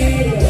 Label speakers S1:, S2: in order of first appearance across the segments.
S1: Yeah.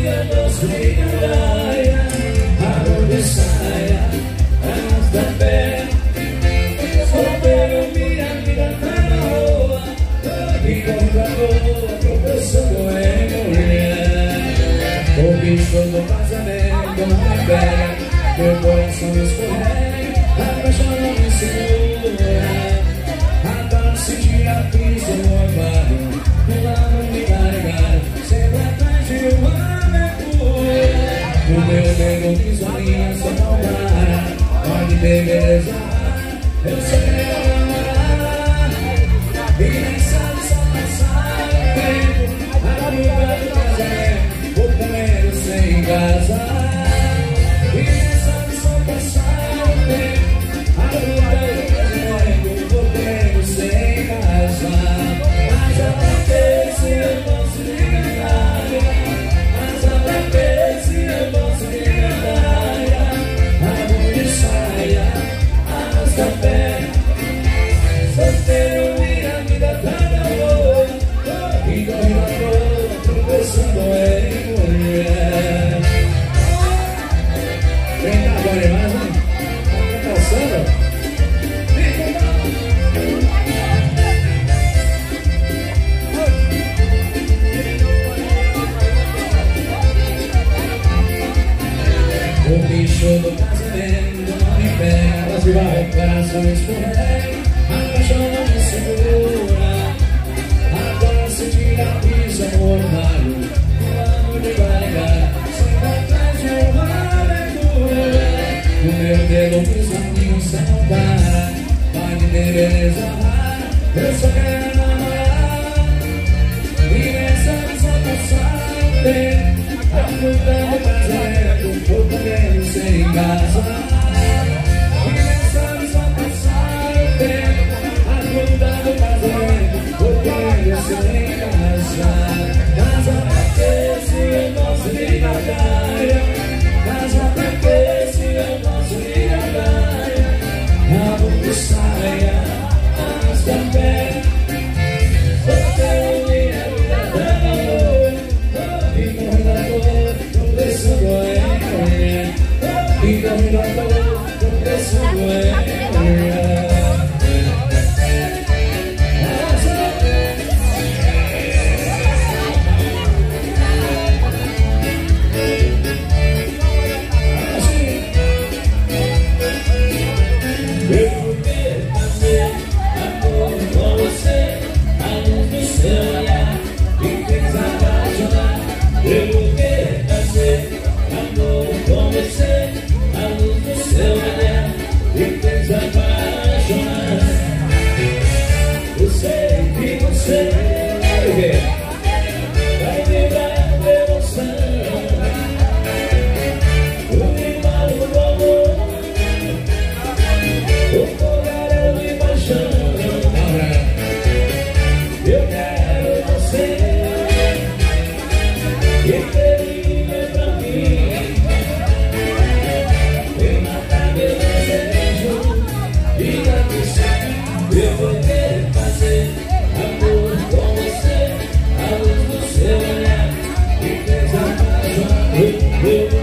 S1: vida nos guiará aonde saia a nossa fé. Solteiro, minha vida tá na rua, e contra boa, professor é mulher. O bicho do casamento não meu coração escorrega. big as I Eu só quero namorar. E nessa visão passada Há muita representa Um pouco menos em eso duele, y caminando donde eso. Sim. here.